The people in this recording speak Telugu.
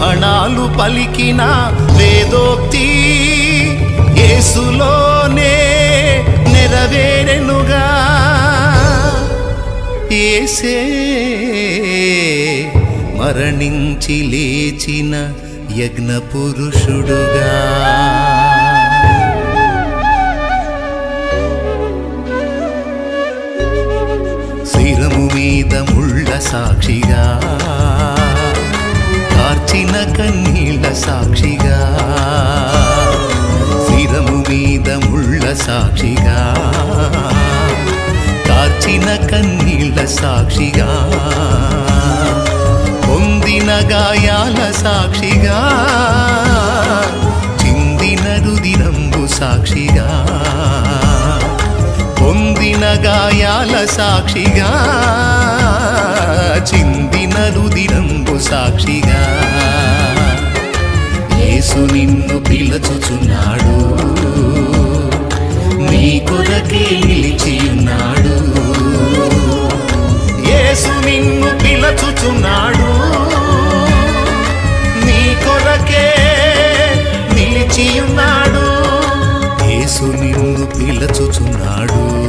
ప్రవచనాలు పలికిన వేదోక్తి యేసులోనే నెరవేరెనుగా. ఏసే మరణించి లేచిన యజ్ఞ పురుషుడుగా శిరము మీద ముళ్ళ సాక్షిగా. కార్చిన కన్నీళ్ళ సాక్షిగా శిరము మీద ముళ్ళ సాక్షిగా కార్చిన కన్నీళ్ళ సాక్షిగా పొందిన గాయాల సాక్షిగా చిందిన రుదినంబు సాక్షిగా పొందిన గాయాల సాక్షిగా చిందిన రుదినంబు సాక్షిగా. యేసు నిన్ను పిలచుచున్నాడు. నీ కొరకే నిలిచియున్నాడు. యేసు నిన్ను పిలచుచున్నాడు. నీ కొరకే నిలిచియున్నాడు. యేసు నిన్ను పిలచుచున్నాడు.